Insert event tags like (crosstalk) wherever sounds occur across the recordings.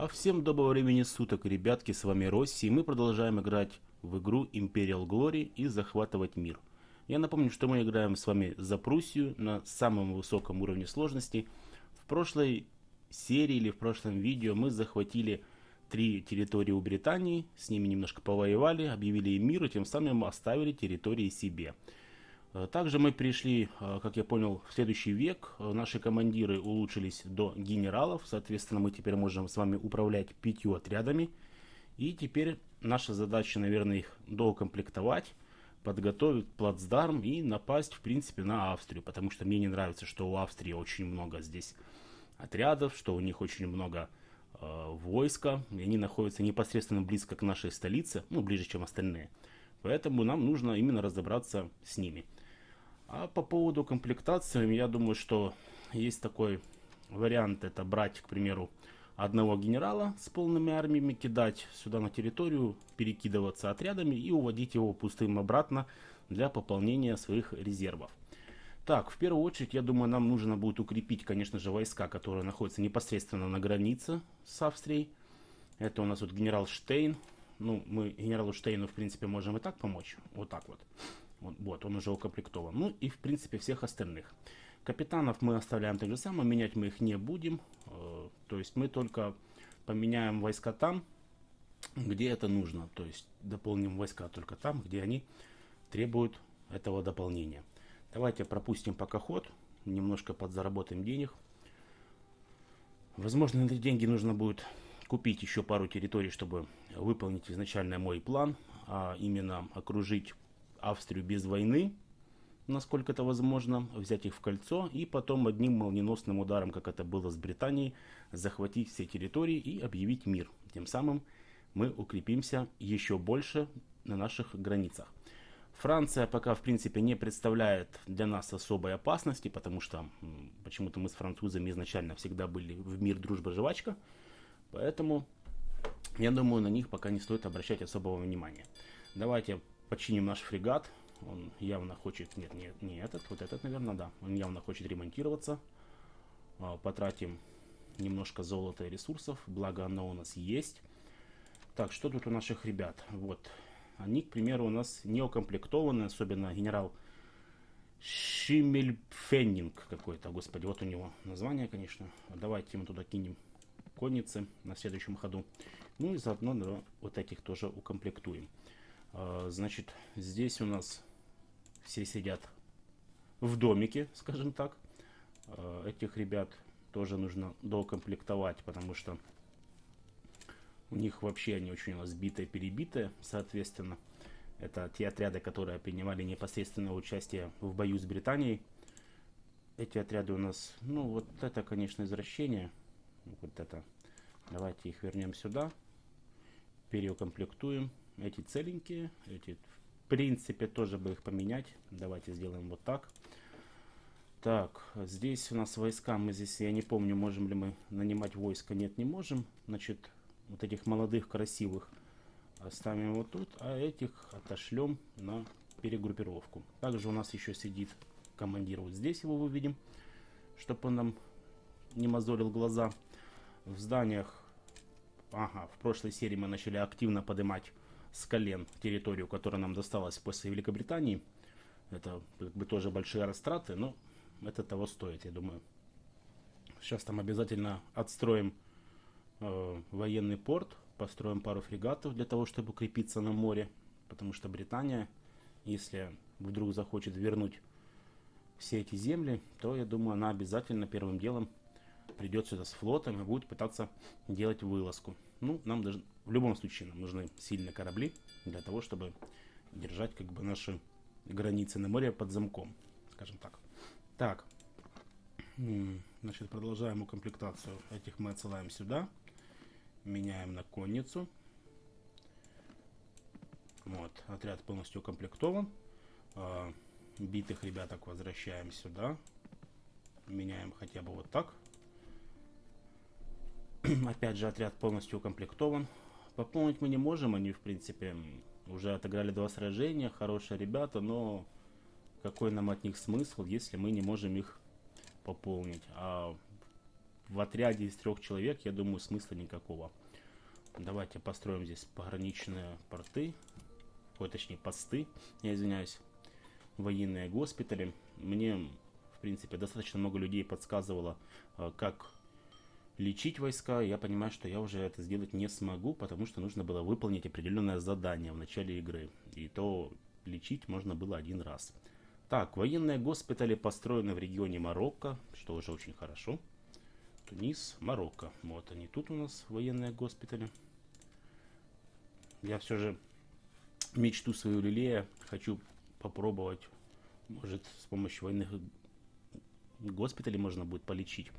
А всем доброго времени суток, ребятки, с вами Росси, и мы продолжаем играть в игру Imperial Glory и захватывать мир. Я напомню, что мы играем с вами за Пруссию на самом высоком уровне сложности. В прошлой серии или в прошлом видео мы захватили три территории у Британии, с ними немножко повоевали, объявили им мир и тем самым оставили территории себе. Э, также мы пришли, э, как я понял, в следующий век. Э, наши командиры улучшились до генералов. Соответственно, мы теперь можем с вами управлять пятью отрядами. И теперь наша задача, наверное, их доукомплектовать, подготовить плацдарм и напасть, в принципе, на Австрию. Потому что мне не нравится, что у Австрии очень много здесь отрядов, что у них очень много э, войска. И они находятся непосредственно близко к нашей столице, ну, ближе, чем остальные. Поэтому нам нужно именно разобраться с ними. А по поводу комплектации, я думаю, что есть такой вариант, это брать, к примеру, одного генерала с полными армиями, кидать сюда на территорию, перекидываться отрядами и уводить его пустым обратно для пополнения своих резервов. Так, в первую очередь, я думаю, нам нужно будет укрепить, конечно же, войска, которые находятся непосредственно на границе с Австрией. Это у нас вот генерал Штейн. Ну, мы генералу Штейну, в принципе, можем и так помочь. Вот так вот. Вот, он уже укомплектован. Ну и в принципе всех остальных. Капитанов мы оставляем так же самое, менять мы их не будем. Э, то есть мы только поменяем войска там, где это нужно. То есть дополним войска только там, где они требуют этого дополнения. Давайте пропустим пока ход, немножко подзаработаем денег. Возможно, на эти деньги нужно будет купить еще пару территорий, чтобы выполнить изначально мой план, а именно окружить Австрию без войны, насколько это возможно, взять их в кольцо и потом одним молниеносным ударом, как это было с Британией, захватить все территории и объявить мир. Тем самым мы укрепимся еще больше на наших границах. Франция пока, в принципе, не представляет для нас особой опасности, потому что почему-то мы с французами изначально всегда были в мир, дружба, жвачка. Поэтому, я думаю, на них пока не стоит обращать особого внимания. Давайте починим наш фрегат. Он явно хочет, нет, нет, не этот, вот этот, наверное, да. Он явно хочет ремонтироваться. А, потратим немножко золота и ресурсов, благо оно у нас есть. Так, что тут у наших ребят? Вот, они, к примеру, у нас не укомплектованы, особенно генерал Шиммельфеннинг какой-то, господи, вот у него название, конечно. Давайте мы туда кинем конницы на следующем ходу. Ну и заодно да, вот этих тоже укомплектуем. А, значит, здесь у нас все сидят в домике, скажем так. А, этих ребят тоже нужно доукомплектовать, потому что у них вообще они очень разбитые, перебитые, соответственно. Это те отряды, которые принимали непосредственное участие в бою с Британией. Эти отряды у нас, ну вот это, конечно, извращение. Вот это. Давайте их вернем сюда. Переукомплектуем эти целенькие, эти в принципе тоже бы их поменять. Давайте сделаем вот так. Так, здесь у нас войска, мы здесь, я не помню, можем ли мы нанимать войска, нет, не можем. Значит, вот этих молодых, красивых оставим вот тут, а этих отошлем на перегруппировку. Также у нас еще сидит командир вот здесь, его выведем, чтобы он нам не мозолил глаза. В зданиях, ага, в прошлой серии мы начали активно поднимать с колен территорию, которая нам досталась после Великобритании. Это как бы тоже большие растраты, но это того стоит, я думаю. Сейчас там обязательно отстроим э, военный порт, построим пару фрегатов для того, чтобы укрепиться на море, потому что Британия, если вдруг захочет вернуть все эти земли, то я думаю, она обязательно первым делом придет сюда с флотом и будет пытаться делать вылазку. Ну, нам даже в любом случае нам нужны сильные корабли для того, чтобы держать как бы наши границы на море под замком, скажем так. Так, значит, продолжаем укомплектацию. Этих мы отсылаем сюда, меняем на конницу. Вот, отряд полностью укомплектован. А, битых ребяток возвращаем сюда. Меняем хотя бы вот так. (clears throat) Опять же, отряд полностью укомплектован. Пополнить мы не можем, они, в принципе, уже отыграли два сражения, хорошие ребята, но какой нам от них смысл, если мы не можем их пополнить? А в отряде из трех человек, я думаю, смысла никакого. Давайте построим здесь пограничные порты. Ой, точнее, посты, я извиняюсь. Военные госпитали. Мне, в принципе, достаточно много людей подсказывало, э, как лечить войска. Я понимаю, что я уже это сделать не смогу, потому что нужно было выполнить определенное задание в начале игры. И то лечить можно было один раз. Так, военные госпитали построены в регионе Марокко, что уже очень хорошо. Тунис, Марокко. Вот они тут у нас, военные госпитали. Я все же мечту свою лелея. Хочу попробовать, может, с помощью военных госпиталей можно будет полечить.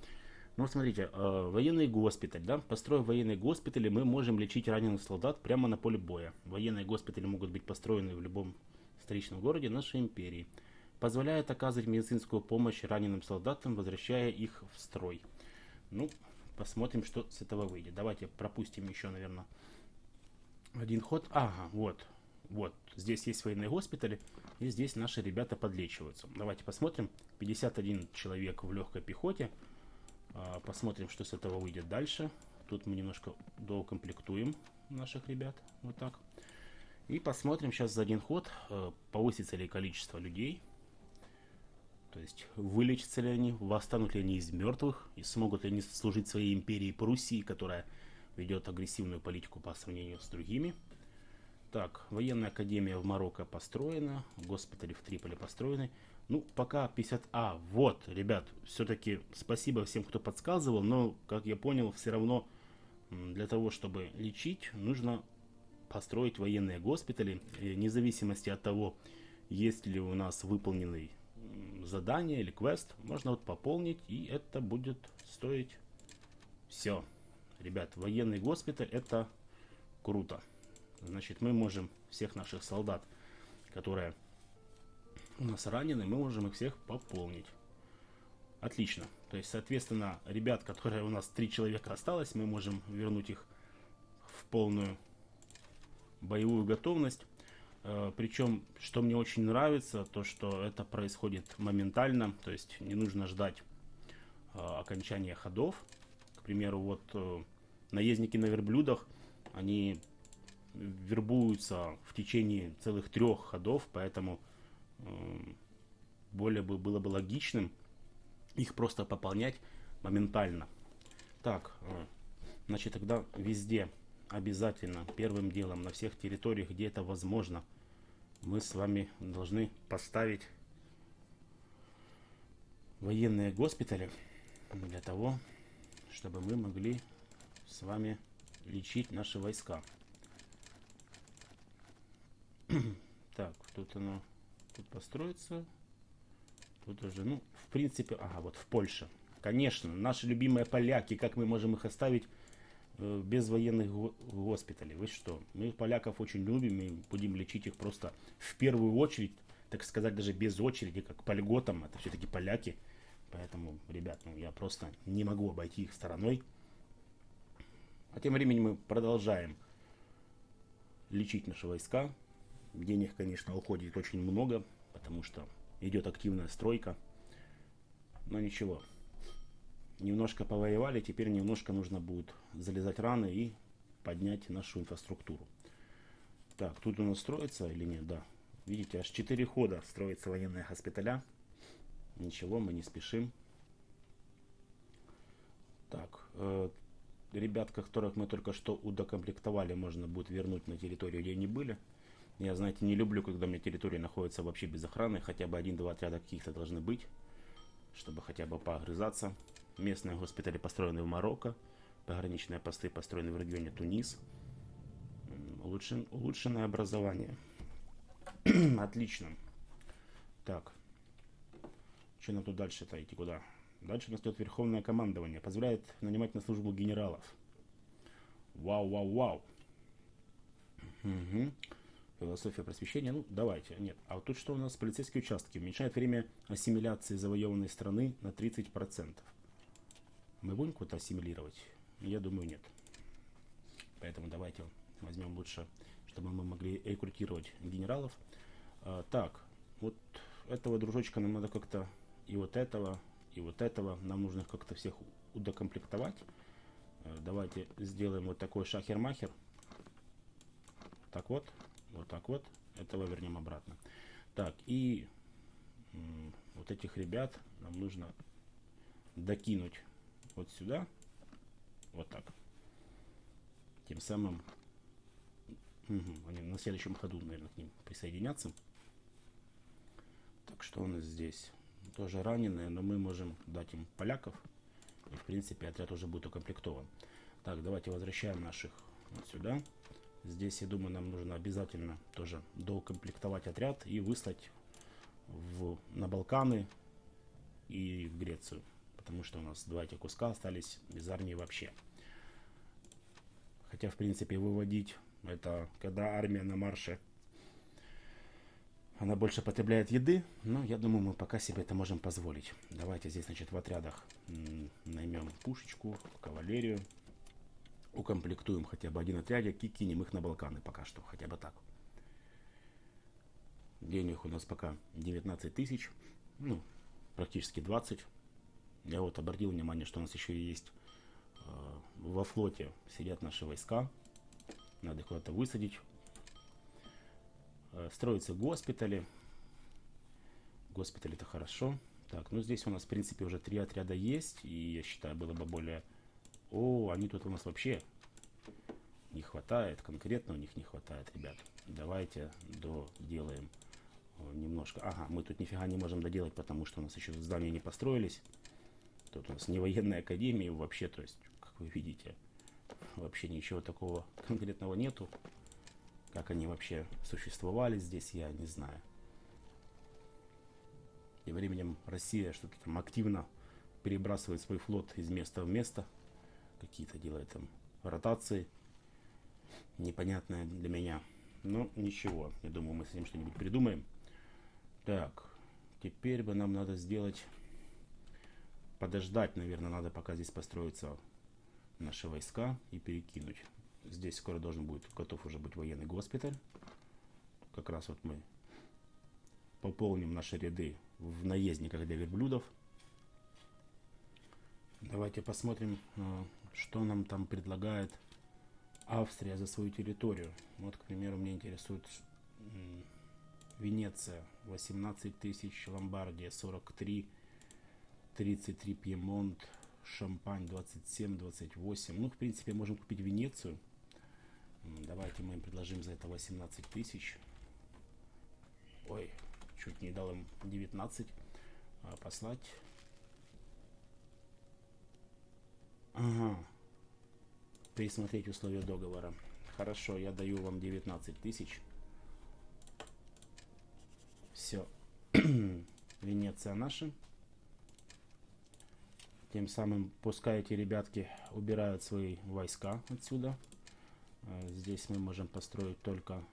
Ну, смотрите, э, военный госпиталь, да, построив военный госпиталь, мы можем лечить раненых солдат прямо на поле боя. Военные госпитали могут быть построены в любом столичном городе нашей империи позволяет оказывать медицинскую помощь раненым солдатам, возвращая их в строй. Ну, посмотрим, что с этого выйдет. Давайте пропустим еще, наверное, один ход. Ага, вот, вот, здесь есть военные госпитали, и здесь наши ребята подлечиваются. Давайте посмотрим. 51 человек в легкой пехоте. А, посмотрим, что с этого выйдет дальше. Тут мы немножко доукомплектуем наших ребят. Вот так. И посмотрим сейчас за один ход, э, повысится ли количество людей то есть вылечатся ли они, восстанут ли они из мертвых и смогут ли они служить своей империи Пруссии, которая ведет агрессивную политику по сравнению с другими. Так, военная академия в Марокко построена, госпитали в Триполи построены. Ну, пока 50... А, вот, ребят, все-таки спасибо всем, кто подсказывал, но, как я понял, все равно для того, чтобы лечить, нужно построить военные госпитали, вне зависимости от того, есть ли у нас выполненный задание или квест можно вот пополнить, и это будет стоить все. Ребят, военный госпиталь это круто. Значит, мы можем всех наших солдат, которые у нас ранены, мы можем их всех пополнить. Отлично. То есть, соответственно, ребят, которые у нас три человека осталось, мы можем вернуть их в полную боевую готовность. Э, Причем, что мне очень нравится, то что это происходит моментально, то есть не нужно ждать э, окончания ходов. К примеру, вот э, наездники на верблюдах, они вербуются в течение целых трех ходов, поэтому более бы было бы логичным их просто пополнять моментально. Так, значит, тогда везде обязательно первым делом на всех территориях, где это возможно, мы с вами должны поставить военные госпитали для того, чтобы мы могли с вами лечить наши войска. (clears throat) так, тут оно тут построится. Тут уже, ну, в принципе, ага, вот в Польше. Конечно, наши любимые поляки, как мы можем их оставить Э, без военных госпиталей. Вы что? Мы поляков очень любим и будем лечить их просто в первую очередь, так сказать, даже без очереди, как по льготам. Это все-таки поляки. Поэтому, ребят, ну, я просто не могу обойти их стороной. А тем временем мы продолжаем лечить наши войска. Денег, конечно, уходит очень много, потому что идет активная стройка. Но ничего, немножко повоевали, теперь немножко нужно будет залезать раны и поднять нашу инфраструктуру. Так, тут у нас строится или нет? Да. Видите, аж 4 хода строится военные госпиталя. Ничего, мы не спешим. Так, э, ребят, которых мы только что удокомплектовали, можно будет вернуть на территорию, где они были. Я, знаете, не люблю, когда у меня территория находится вообще без охраны. Хотя бы один-два отряда каких-то должны быть, чтобы хотя бы поогрызаться. Местные госпитали построены в Марокко. Пограничные посты построены в регионе Тунис. Улучшен, улучшенное образование. (clears throat) Отлично. Так. Что нам тут дальше-то идти куда? Дальше нас идет верховное командование. Позволяет нанимать на службу генералов. Вау, вау, вау. Угу. Философия просвещения. Ну, давайте. Нет. А вот тут что у нас? Полицейские участки. Уменьшает время ассимиляции завоеванной страны на 30%. Мы будем куда-то ассимилировать? Я думаю, нет. Поэтому давайте возьмем лучше, чтобы мы могли рекрутировать генералов. А, так, вот этого дружочка нам надо как-то, и вот этого, и вот этого, нам нужно как-то всех удокомплектовать. Э, давайте сделаем вот такой шахер-махер. Так вот, вот так вот. Этого вернем обратно. Так, и вот этих ребят нам нужно докинуть вот сюда. Вот так. Тем самым угу, они на следующем ходу, наверное, к ним присоединятся. Так что у нас здесь тоже раненые, но мы можем дать им поляков. И в принципе отряд уже будет укомплектован. Так, давайте возвращаем наших вот сюда. Здесь, я думаю, нам нужно обязательно тоже доукомплектовать отряд и выслать в, на Балканы и в Грецию. Потому что у нас два этих куска остались без армии вообще. Хотя, в принципе, выводить это когда армия на марше. Она больше потребляет еды, но я думаю, мы пока себе это можем позволить. Давайте здесь, значит, в отрядах наймем пушечку, кавалерию, укомплектуем хотя бы один отрядик и кинем их на Балканы пока что, хотя бы так. Денег у нас пока 19 тысяч, ну, практически 20. Я вот обратил внимание, что у нас еще есть э, во флоте сидят наши войска. Надо куда-то высадить. Э, строятся госпитали. Госпитали это хорошо. Так, ну здесь у нас, в принципе, уже три отряда есть. И я считаю, было бы более о, они тут у нас вообще не хватает, конкретно у них не хватает, ребят. Давайте доделаем немножко. Ага, мы тут нифига не можем доделать, потому что у нас еще здания не построились. Тут у нас не военная академия вообще, то есть, как вы видите, вообще ничего такого (laughs) конкретного нету. Как они вообще существовали здесь, я не знаю. И временем Россия что-то там активно перебрасывает свой флот из места в место какие-то делает там ротации непонятные для меня. Но ничего, я думаю, мы с этим что-нибудь придумаем. Так, теперь бы нам надо сделать, подождать, наверное, надо пока здесь построиться наши войска и перекинуть. Здесь скоро должен будет готов уже быть военный госпиталь. Как раз вот мы пополним наши ряды в наездниках для верблюдов. Давайте посмотрим, а, что нам там предлагает Австрия за свою территорию. Вот, к примеру, мне интересует Венеция 18 тысяч, Ломбардия 43, 33 Пьемонт, Шампань 27, 28. Ну, в принципе, можем купить Венецию. Давайте мы им предложим за это 18 тысяч. Ой, чуть не дал им 19. А, послать Ага. Пересмотреть условия договора. Хорошо, я даю вам 19 тысяч. Все. (clears throat) Венеция наша. Тем самым пускай эти ребятки убирают свои войска отсюда. А, здесь мы можем построить только...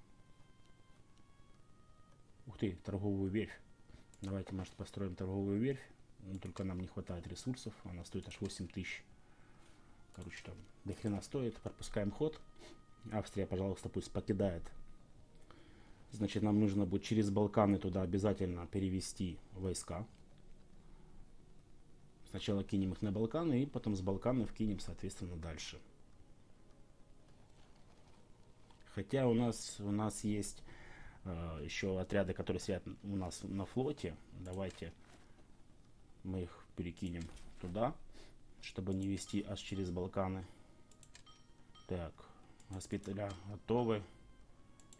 Ух ты, торговую верфь. Давайте, может, построим торговую верфь. Но только нам не хватает ресурсов. Она стоит аж 8 тысяч. Короче, там до хрена стоит. Пропускаем ход. Австрия, пожалуйста, пусть покидает. Значит, нам нужно будет через Балканы туда обязательно перевести войска. Сначала кинем их на Балканы, и потом с Балканов кинем, соответственно, дальше. Хотя у нас, у нас есть э, еще отряды, которые сидят у нас на флоте. Давайте мы их перекинем туда чтобы не вести аж через Балканы. Так, госпиталя готовы,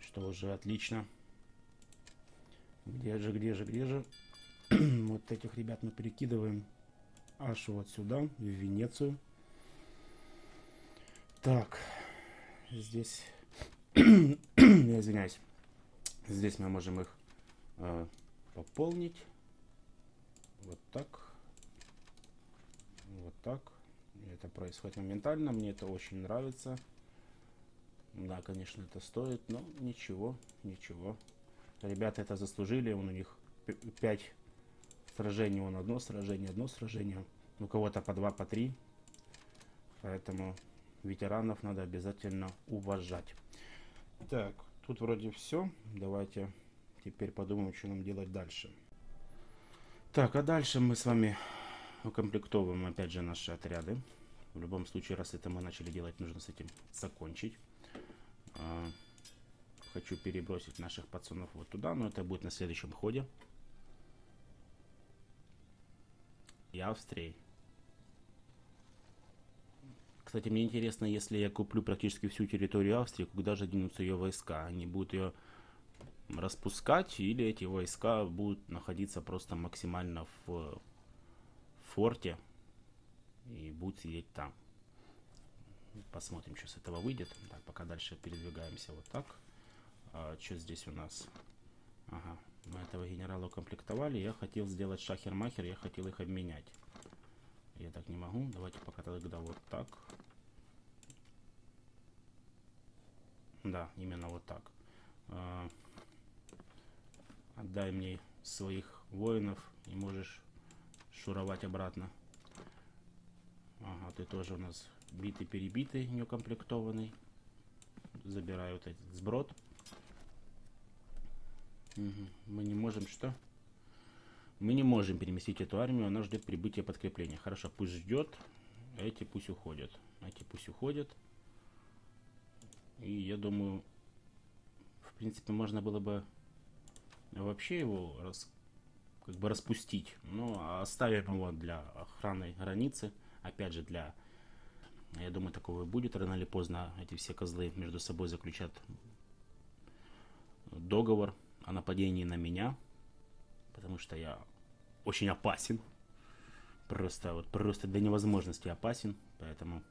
что уже отлично. Где же, где же, где же? (clears throat) вот этих ребят мы перекидываем аж вот сюда, в Венецию. Так, здесь, (clears throat) я извиняюсь, здесь мы можем их э, пополнить. Вот так так. Это происходит моментально, мне это очень нравится. Да, конечно, это стоит, но ничего, ничего. Ребята это заслужили, он у них 5 сражений, он одно сражение, одно сражение. У кого-то по 2, по 3. Поэтому ветеранов надо обязательно уважать. Так, тут вроде все. Давайте теперь подумаем, что нам делать дальше. Так, а дальше мы с вами укомплектовываем опять же наши отряды. В любом случае, раз это мы начали делать, нужно с этим закончить. А, хочу перебросить наших пацанов вот туда, но это будет на следующем ходе. И Австрии. Кстати, мне интересно, если я куплю практически всю территорию Австрии, куда же денутся ее войска? Они будут ее распускать или эти войска будут находиться просто максимально в форте и будут сидеть там. Посмотрим, что с этого выйдет. Так, пока дальше передвигаемся вот так. А, что здесь у нас? Ага, мы этого генерала укомплектовали. Я хотел сделать шахер-махер, я хотел их обменять. Я так не могу. Давайте пока тогда вот так. Да, именно вот так. А, отдай мне своих воинов и можешь шуровать обратно. Ага, ты тоже у нас битый-перебитый, неукомплектованный. Забираю вот этот сброд. Угу. Мы не можем что? Мы не можем переместить эту армию, она ждет прибытия подкрепления. Хорошо, пусть ждет. Эти пусть уходят. Эти пусть уходят. И я думаю, в принципе, можно было бы вообще его рас, как бы распустить. Но оставим его для охраны границы. Опять же, для... Я думаю, такого и будет. Рано или поздно эти все козлы между собой заключат договор о нападении на меня. Потому что я очень опасен. Просто, вот, просто до невозможности опасен. Поэтому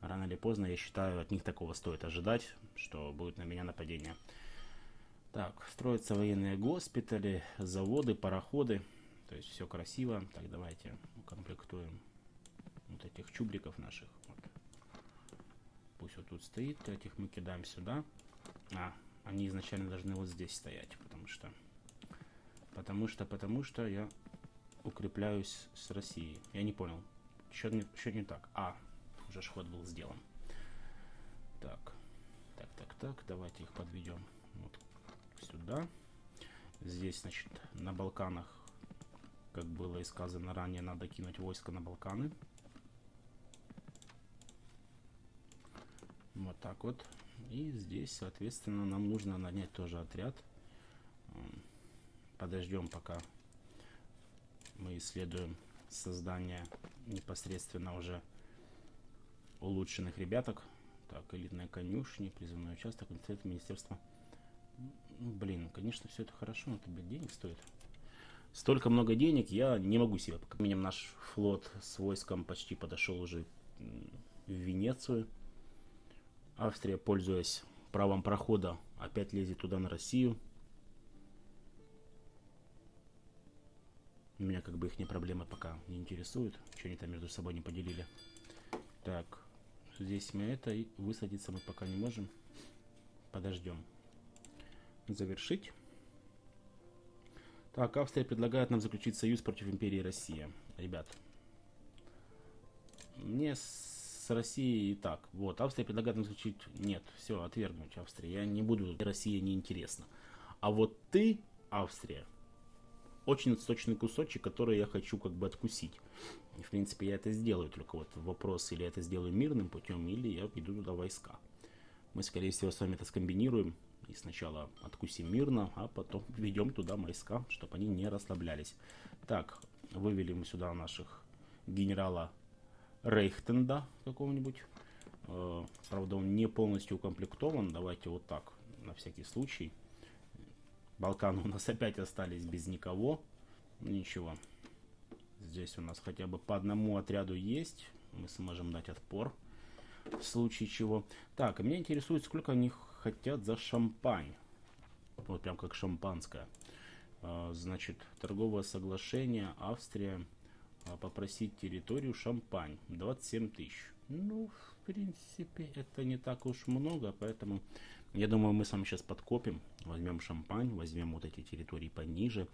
рано или поздно, я считаю, от них такого стоит ожидать, что будет на меня нападение. Так, строятся военные госпитали, заводы, пароходы. То есть все красиво. Так, давайте укомплектуем вот этих чубриков наших. Вот. Пусть вот тут стоит, этих мы кидаем сюда. А, они изначально должны вот здесь стоять, потому что... Потому что, потому что я укрепляюсь с Россией. Я не понял. Что не, что не так? А, уже ход был сделан. Так, так, так, так, давайте их подведем вот сюда. Здесь, значит, на Балканах, как было и сказано ранее, надо кинуть войско на Балканы. Вот так вот. И здесь, соответственно, нам нужно нанять тоже отряд. Подождем, пока мы исследуем создание непосредственно уже улучшенных ребяток. Так, элитная конюшня, призывной участок, министерство. Ну, блин, конечно, все это хорошо, но это, блин, денег стоит. Столько много денег я не могу себе. Как минимум наш флот с войском почти подошел уже в Венецию. Австрия, пользуясь правом прохода, опять лезет туда на Россию. Меня как бы их не проблемы пока не интересуют. Что они там между собой не поделили. Так, здесь мы это и высадиться мы пока не можем. Подождем. Завершить. Так, Австрия предлагает нам заключить союз против империи Россия. Ребят, мне с Россией и так. Вот, Австрия предлагает нам заключить... Нет, все, отвергнуть Австрию. Я не буду, Россия не интересна. А вот ты, Австрия, очень сочный кусочек, который я хочу как бы откусить. В принципе, я это сделаю, только вот вопрос, или я это сделаю мирным путем, или я иду туда войска. Мы, скорее всего, с вами это скомбинируем. И сначала откусим мирно, а потом введем туда войска, чтобы они не расслаблялись. Так, вывели мы сюда наших генерала Рейхтенда какого-нибудь. Э, правда, он не полностью укомплектован. Давайте вот так, на всякий случай. Балканы у нас (laughs) опять остались без никого. Ничего. Здесь у нас хотя бы по одному отряду есть. Мы сможем дать отпор в случае чего. Так, меня интересует, сколько они хотят за шампань. Вот прям как шампанское. А, значит, торговое соглашение Австрия а, попросить территорию шампань 27 тысяч. Ну, в принципе, это не так уж много, поэтому я думаю, мы с вами сейчас подкопим, возьмем шампань, возьмем вот эти территории пониже,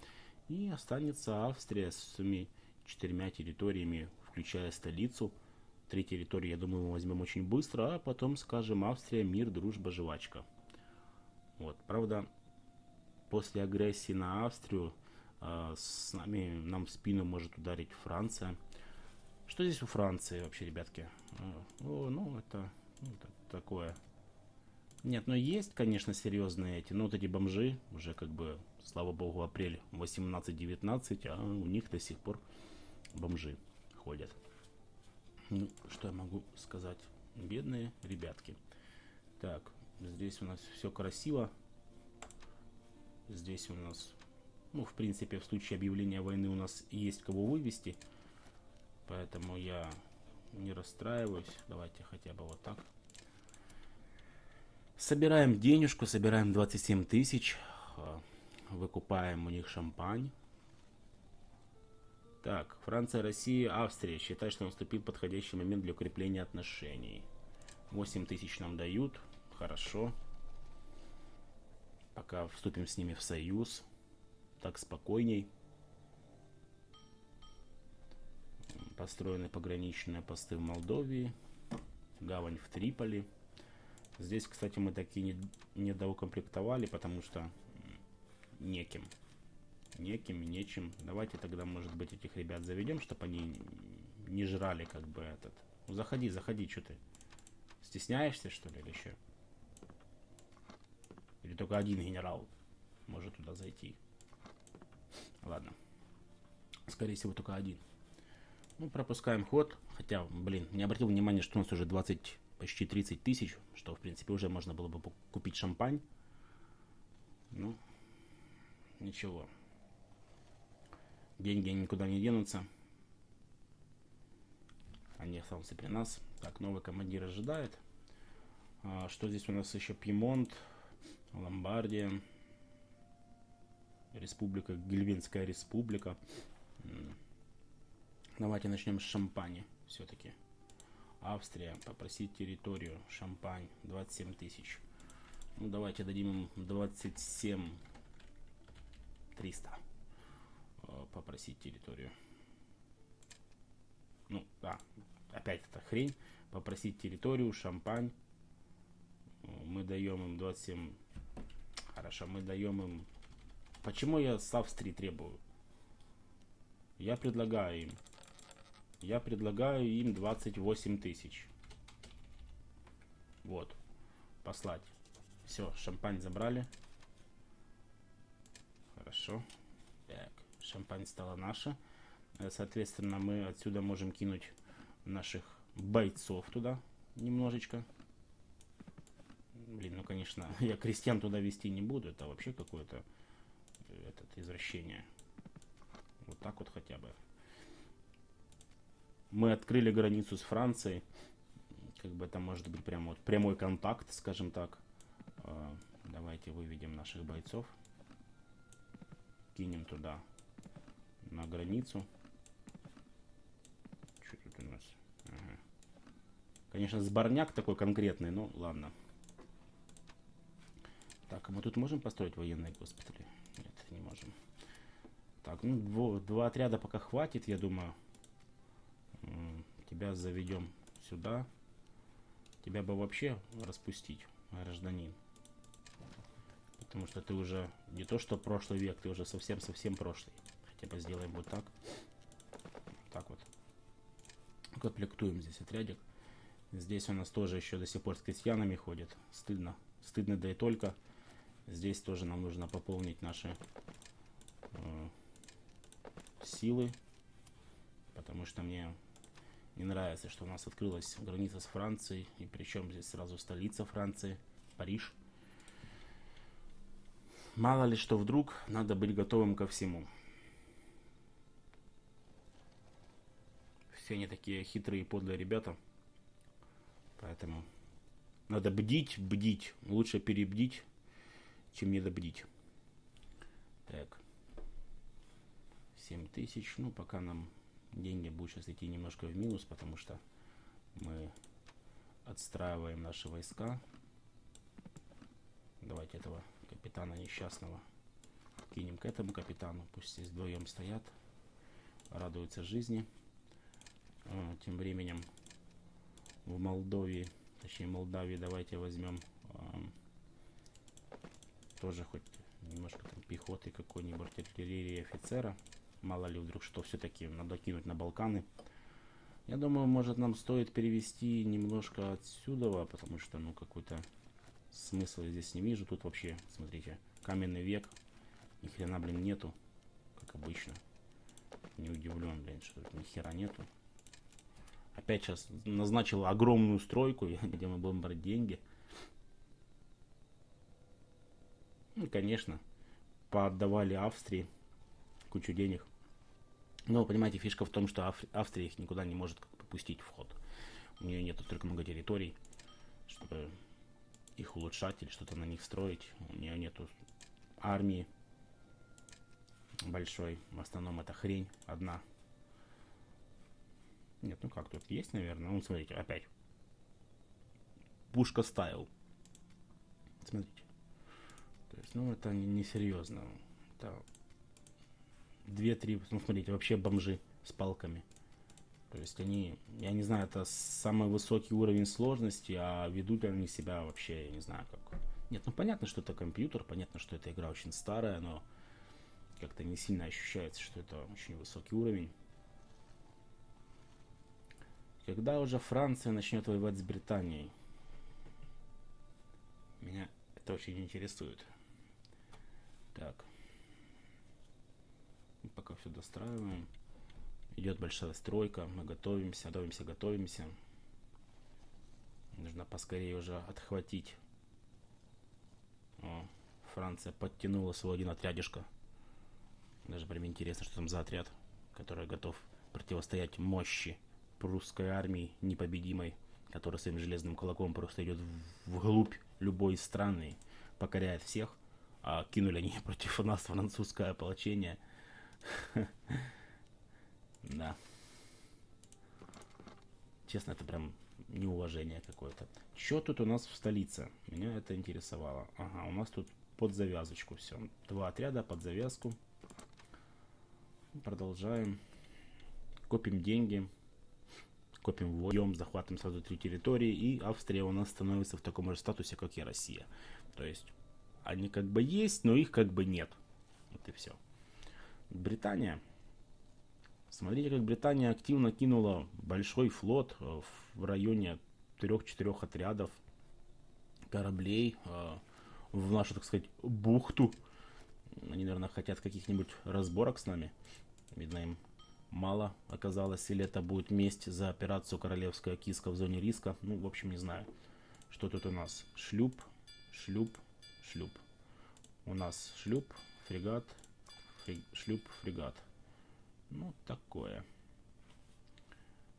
и останется Австрия с этими четырьмя территориями, включая столицу. Три территории, я думаю, мы возьмем очень быстро, а потом скажем Австрия, мир, дружба, жвачка. Вот, правда, после агрессии на Австрию э, с нами, нам в спину может ударить Франция. Что здесь у Франции вообще, ребятки? А, о, ну, это, ну, это такое. Нет, ну есть, конечно, серьезные эти, но вот эти бомжи, уже как бы, слава богу, апрель 18-19, а у них до сих пор бомжи ходят. Ну, что я могу сказать? Бедные ребятки. Так, здесь у нас все красиво. Здесь у нас, ну, в принципе, в случае объявления войны у нас есть кого вывести. Поэтому я не расстраиваюсь. Давайте хотя бы вот так. Собираем денежку, собираем 27 тысяч. Выкупаем у них шампань. Так, Франция, Россия, Австрия. Считаю, что наступил подходящий момент для укрепления отношений. 8 тысяч нам дают. Хорошо. Пока вступим с ними в союз. Так спокойней. Построены пограничные посты в Молдовии. Гавань в Триполи. Здесь, кстати, мы такие не, не доукомплектовали, потому что неким. Неким нечем. Давайте тогда, может быть, этих ребят заведем, чтобы они не жрали как бы этот. Ну, заходи, заходи, что ты? Стесняешься, что ли, или еще? Или только один генерал может туда зайти? Ладно. Скорее всего, только один. Ну, пропускаем ход. Хотя, блин, не обратил внимания, что у нас уже 20, почти 30 тысяч. Что, в принципе, уже можно было бы купить шампань. Ну, ничего. Деньги никуда не денутся. Они остался при нас. Так, новый командир ожидает. А, что здесь у нас еще? Пьемонт, Ломбардия, Республика, Гельвинская республика. Давайте начнем с шампани все-таки. Австрия, попросить территорию, шампань, 27 тысяч. Ну, давайте дадим им 27 300. Попросить территорию. Ну, да, опять эта хрень. Попросить территорию, шампань. Мы даем им 27. Хорошо, мы даем им... Почему я с Австрии требую? Я предлагаю им я предлагаю им 28 тысяч. Вот. Послать. Все, шампань забрали. Хорошо. Шампань стала наша. Э, соответственно, мы отсюда можем кинуть наших бойцов туда немножечко. Блин, ну конечно, (laughs) я крестьян туда вести не буду. Это вообще какое-то э, этот извращение. Вот так вот хотя бы мы открыли границу с Францией. Как бы это может быть прямо вот прямой контакт, скажем так. А, давайте выведем наших бойцов. Кинем туда на границу. Что тут у нас? Ага. Конечно, сборняк такой конкретный, но ладно. Так, а мы тут можем построить военные госпитали? Нет, не можем. Так, ну, два, два отряда пока хватит, я думаю тебя заведем сюда. Тебя бы вообще распустить, гражданин. Потому что ты уже не то что прошлый век, ты уже совсем-совсем прошлый. Бы сделаем вот так. Так вот. Комплектуем здесь отрядик. Здесь у нас тоже еще до сих пор с крестьянами ходит. Стыдно. Стыдно да и только. Здесь тоже нам нужно пополнить наши э, силы. Потому что мне не нравится, что у нас открылась граница с Францией, и причем здесь сразу столица Франции, Париж. Мало ли что вдруг, надо быть готовым ко всему. Все они такие хитрые подлые ребята. Поэтому надо бдить, бдить. Лучше перебдить, чем недобдить. Так. 7 тысяч. Ну, пока нам деньги будут сейчас идти немножко в минус, потому что мы отстраиваем наши войска. Давайте этого капитана несчастного кинем к этому капитану. Пусть здесь вдвоем стоят, радуются жизни. А, тем временем в Молдове, точнее Молдавии, давайте возьмем а, тоже хоть немножко там пехоты какой-нибудь артиллерии офицера. Мало ли вдруг что все-таки надо кинуть на Балканы. Я думаю, может нам стоит перевести немножко отсюда, потому что, ну, какой-то смысл я здесь не вижу. Тут вообще, смотрите, каменный век. Ни хрена, блин, нету, как обычно. Не удивлен, блин, что тут ни хера нету. Опять сейчас назначил огромную стройку, (laughs) где мы будем брать деньги. Ну, конечно, поотдавали Австрии кучу денег. Но, понимаете, фишка в том, что Австрия их никуда не может как бы пустить в. У нее нет столько много территорий, чтобы их улучшать или что-то на них строить. У нее нету армии большой. В основном это хрень одна. Нет, ну как тут есть, наверное. Ну, смотрите, опять. Пушка стайл. Смотрите. То есть, ну, это несерьезно. Не это две-три, ну, смотрите, вообще бомжи с палками. То есть они, я не знаю, это самый высокий уровень сложности, а ведут они себя вообще, я не знаю, как... Нет, ну понятно, что это компьютер, понятно, что эта игра очень старая, но как-то не сильно ощущается, что это очень высокий уровень. Когда уже Франция начнет воевать с Британией? Меня это очень интересует. Так. Пока все достраиваем. Идет большая стройка. Мы готовимся, готовимся, готовимся. Нужно поскорее уже отхватить. О, Франция подтянула свой один отрядишко. Даже прям интересно, что там за отряд, который готов противостоять мощи прусской армии непобедимой, которая своим железным кулаком просто идет вглубь любой страны, покоряет всех. А кинули они (laughs) против нас французское ополчение (laughs) – Да. Честно, это прям неуважение какое-то. Что тут у нас в столице? Меня это интересовало. Ага, у нас тут под завязочку все. Два отряда под завязку. Продолжаем. Копим деньги. Копим вводим, захватываем сразу три территории. И Австрия у нас становится в таком же статусе, как и Россия. То есть они как бы есть, но их как бы нет. Вот и все. Британия. Смотрите, как Британия активно кинула большой флот э, в районе трех-четырех отрядов кораблей э, в нашу, так сказать, бухту. Они, наверное, хотят каких-нибудь разборок с нами. Видно, им мало оказалось. Или это будет месть за операцию Королевская киска в зоне риска. Ну, в общем, не знаю. Что тут у нас? Шлюп, шлюп, шлюп. У нас шлюп, фрегат, фри, шлюп, фрегат. Ну, такое.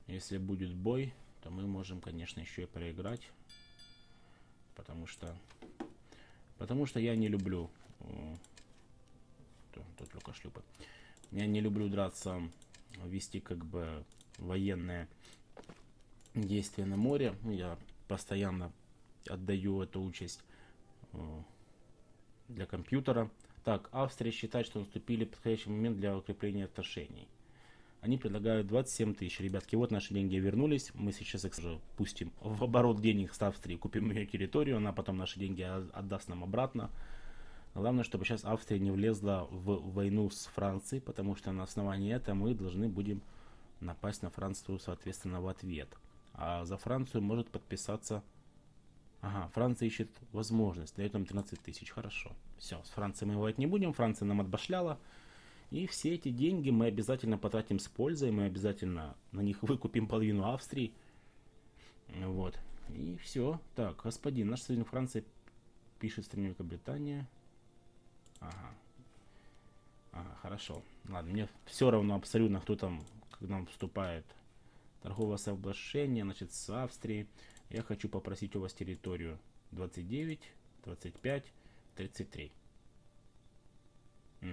Если будет бой, то мы можем, конечно, еще и проиграть. Потому что... Потому что я не люблю... Тут только шлюпы. Я не люблю драться, вести как бы военное действие на море. Я постоянно отдаю эту участь для компьютера. Так, Австрия считает, что наступили подходящий момент для укрепления отношений. Они предлагают 27 тысяч. Ребятки, вот наши деньги вернулись. Мы сейчас их уже пустим в оборот денег с Австрии, купим ее территорию. Она потом наши деньги отдаст нам обратно. Главное, чтобы сейчас Австрия не влезла в войну с Францией, потому что на основании этого мы должны будем напасть на Францию, соответственно, в ответ. А за Францию может подписаться Ага, Франция ищет возможность, дает нам 13 тысяч, хорошо. Все, с Францией мы воевать не будем, Франция нам отбашляла. И все эти деньги мы обязательно потратим с пользой, мы обязательно на них выкупим половину Австрии. Вот. И все. Так, господин, наш союзник Франция пишет стране Великобритания. Ага. Ага, хорошо. Ладно, мне все равно абсолютно, кто там к нам вступает. Торговое соглашение, значит, с Австрией. Я хочу попросить у вас территорию 29, 25, 33. Угу.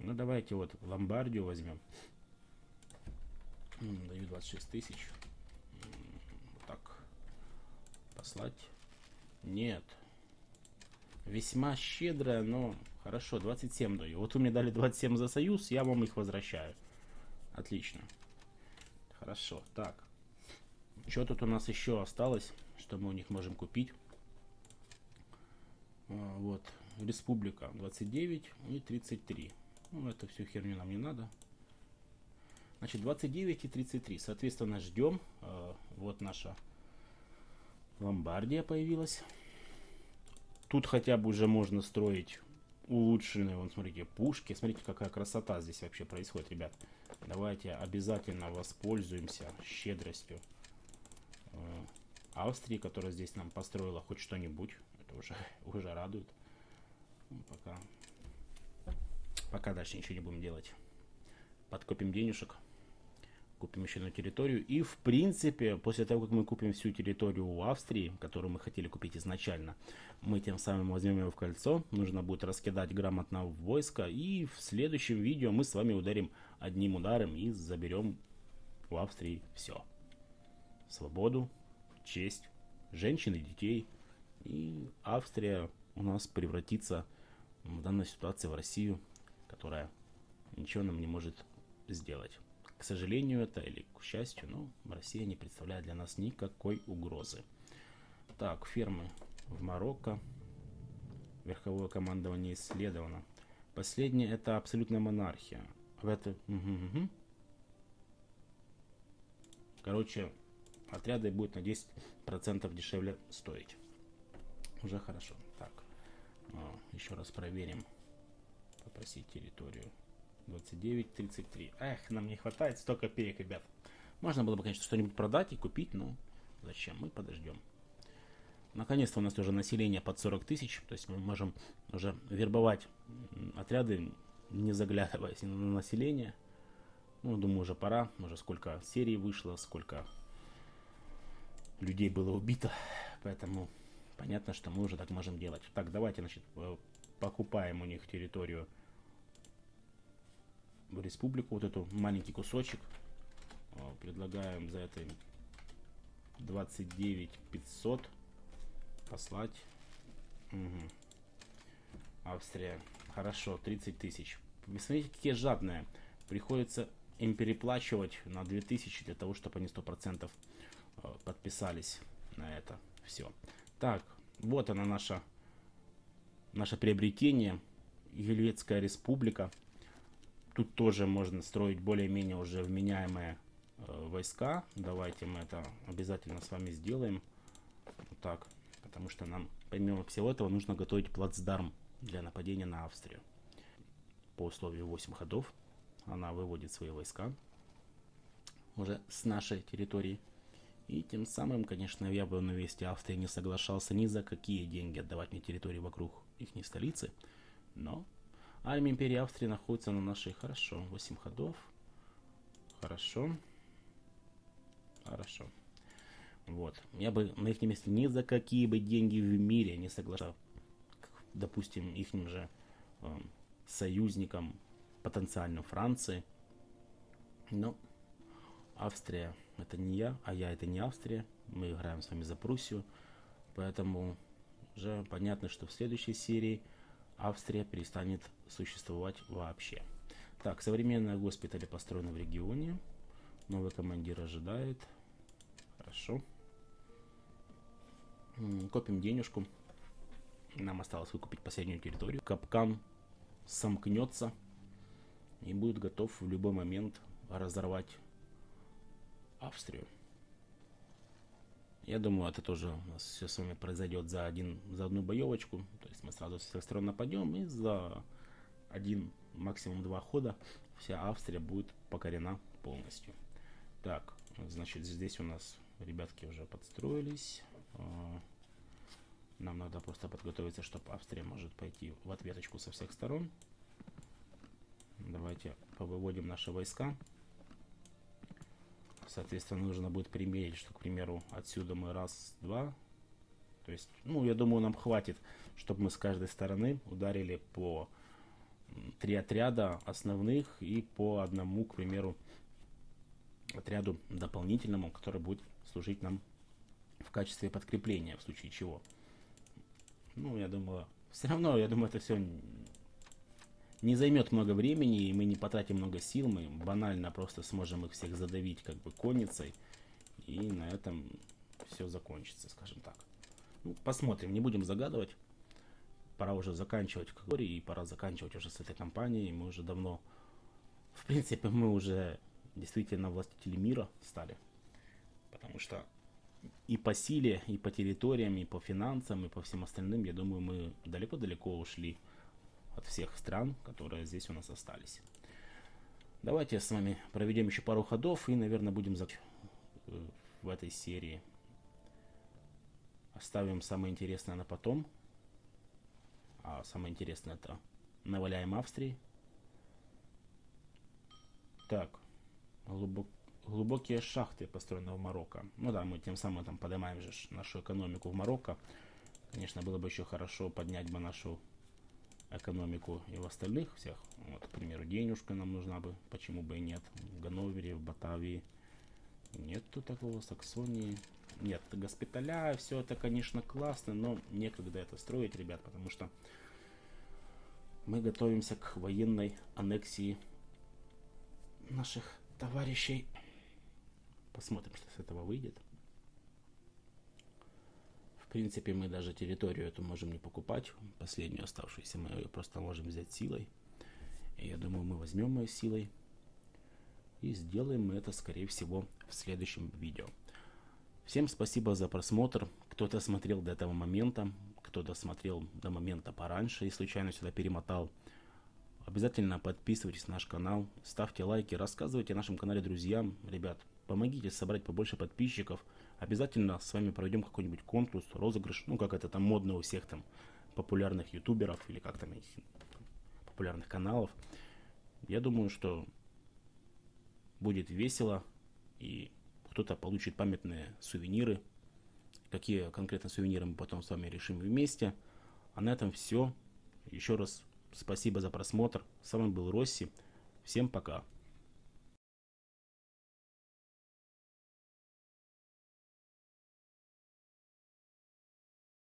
Ну давайте вот Ломбардию возьмем. Даю 26 тысяч. Вот так. Послать. Нет. Весьма щедрая, но хорошо, 27 даю. Вот вы мне дали 27 за союз, я вам их возвращаю. Отлично. Хорошо, так. Что тут у нас еще осталось, что мы у них можем купить? А, вот, Республика 29 и 33. Ну, эту всю херню нам не надо. Значит, 29 и 33. Соответственно, ждем. Э, вот наша Ломбардия появилась. Тут хотя бы уже можно строить улучшенные, вон, смотрите, пушки. Смотрите, какая красота здесь вообще происходит, ребят. Давайте обязательно воспользуемся щедростью э, Австрии, которая здесь нам построила хоть что-нибудь. Это уже, (laughs) уже радует. Ну, пока, пока дальше ничего не будем делать. Подкопим денежек купим еще территорию. И, в принципе, после того, как мы купим всю территорию у Австрии, которую мы хотели купить изначально, мы тем самым возьмем его в кольцо. Нужно будет раскидать грамотно войско. И в следующем видео мы с вами ударим одним ударом и заберем у Австрии все. Свободу, честь, женщин и детей. И Австрия у нас превратится в данной ситуации в Россию, которая ничего нам не может сделать. К сожалению это, или к счастью, но Россия не представляет для нас никакой угрозы. Так, фермы в Марокко. Верховое командование исследовано. Последнее это абсолютная монархия. В это... Угу, угу. Короче, отряды будут на 10% дешевле стоить. Уже хорошо. Так, а, еще раз проверим. Попросить территорию. 29.33. Эх, нам не хватает 100 копеек, ребят. Можно было бы, конечно, что-нибудь продать и купить, но зачем? Мы подождем. Наконец-то у нас уже население под 40 тысяч, то есть мы можем уже вербовать отряды, не заглядываясь на население. Ну, думаю, уже пора, уже сколько серий вышло, сколько людей было убито, поэтому понятно, что мы уже так можем делать. Так, давайте, значит, э, покупаем у них территорию республику, вот эту маленький кусочек. А, предлагаем за это 29 500 послать. Угу. Австрия. Хорошо, 30 тысяч. Вы смотрите, какие жадные. Приходится им переплачивать на 2000 для того, чтобы они 100% а, подписались на это все. Так, вот она наша, наше приобретение. Елецкая республика. Тут тоже можно строить более-менее уже вменяемые э, войска. Давайте мы это обязательно с вами сделаем. Вот так. Потому что нам, помимо всего этого, нужно готовить плацдарм для нападения на Австрию. По условию 8 ходов она выводит свои войска уже с нашей территории. И тем самым, конечно, я бы на вести Австрии не соглашался ни за какие деньги отдавать мне территории вокруг их столицы. Но Армия Империи Австрии находится на нашей... Хорошо, 8 ходов. Хорошо. Хорошо. Вот. Я бы на их месте ни за какие бы деньги в мире не соглашался. Допустим, их же э, союзникам, потенциально Франции. Но Австрия это не я, а я это не Австрия. Мы играем с вами за Пруссию. Поэтому уже понятно, что в следующей серии Австрия перестанет существовать вообще. Так, современные госпитали построены в регионе. Новый командир ожидает. Хорошо. Копим денежку. Нам осталось выкупить последнюю территорию. Капкан сомкнется и будет готов в любой момент разорвать Австрию. Я думаю, это тоже у нас все с вами произойдет за, один, за одну боевочку. То есть мы сразу с всех сторон нападем и за один, максимум два хода вся Австрия будет покорена полностью. Так, значит, здесь у нас ребятки уже подстроились. А, нам надо просто подготовиться, чтобы Австрия может пойти в ответочку со всех сторон. Давайте повыводим наши войска. Соответственно, нужно будет примерить, что, к примеру, отсюда мы раз, два. То есть, ну, я думаю, нам хватит, чтобы мы с каждой стороны ударили по три отряда основных и по одному, к примеру, отряду дополнительному, который будет служить нам в качестве подкрепления, в случае чего. Ну, я думаю, все равно, я думаю, это все не займет много времени, и мы не потратим много сил, мы банально просто сможем их всех задавить как бы конницей, и на этом все закончится, скажем так. Ну, посмотрим, не будем загадывать. Пора уже заканчивать категории, и пора заканчивать уже с этой компанией. Мы уже давно, в принципе, мы уже действительно властители мира стали. Потому что и по силе, и по территориям, и по финансам, и по всем остальным, я думаю, мы далеко-далеко ушли от всех стран, которые здесь у нас остались. Давайте с вами проведем еще пару ходов и, наверное, будем зак... Э, в этой серии. Оставим самое интересное на потом. А самое интересное это наваляем Австрии. Так, глубок, глубокие шахты построены в Марокко. Ну да, мы тем самым там поднимаем же нашу экономику в Марокко. Конечно, было бы еще хорошо поднять бы нашу экономику и в остальных всех. Вот, к примеру, денежка нам нужна бы, почему бы и нет. В Ганновере, в Батавии. Нету такого, Саксонии. Нет, госпиталя, все это, конечно, классно, но некогда это строить, ребят, потому что мы готовимся к военной аннексии наших товарищей. Посмотрим, что с этого выйдет. В принципе, мы даже территорию эту можем не покупать, последнюю оставшуюся, мы ее просто можем взять силой. И я думаю, мы возьмем ее силой. И сделаем мы это, скорее всего, в следующем видео. Всем спасибо за просмотр. Кто-то смотрел до этого момента кто досмотрел до момента пораньше и случайно сюда перемотал, обязательно подписывайтесь на наш канал, ставьте лайки, рассказывайте о нашем канале друзьям. Ребят, помогите собрать побольше подписчиков. Обязательно с вами проведем какой-нибудь конкурс, розыгрыш, ну как это там модно у всех там популярных ютуберов или как там популярных каналов. Я думаю, что будет весело и кто-то получит памятные сувениры Какие конкретно сувениры мы потом с вами решим вместе. А на этом все. Еще раз спасибо за просмотр. С вами был Росси. Всем пока.